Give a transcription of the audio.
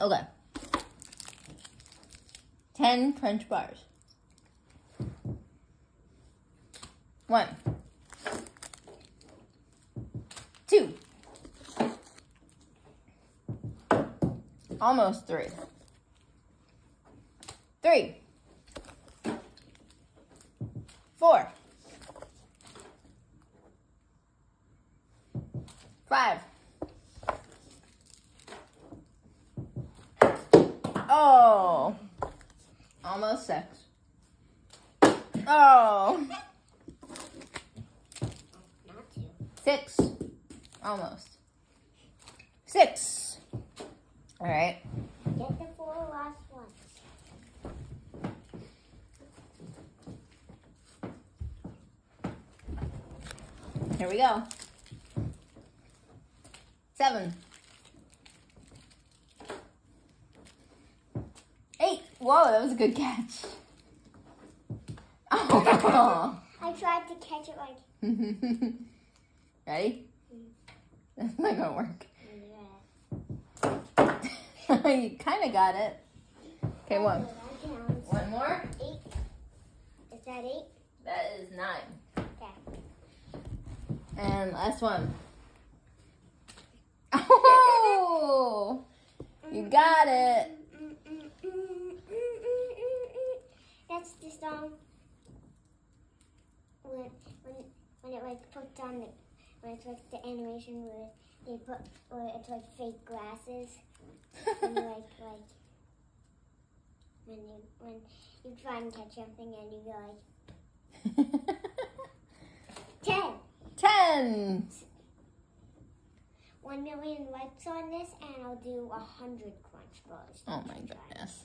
Okay. 10 crunch bars. One. Two. Almost three. Three. Four. Five. Oh. Almost six. Oh. Six. Almost. Six. All right. Get the four last ones. Here we go. Seven. Eight. Whoa, that was a good catch. Oh. I tried to catch it like. Ready? That's not gonna work. Yeah. you kind of got it. Okay, one. One more. Eight. Is that eight? That is nine. Okay. And last one. Oh! You got it. That's the song when when it like puts on the when it's like the animation where they put where it's like fake glasses and like like when you when you try and catch something and you go like ten. Ten. One million likes on this and I'll do a hundred crunch bars. Oh my goodness.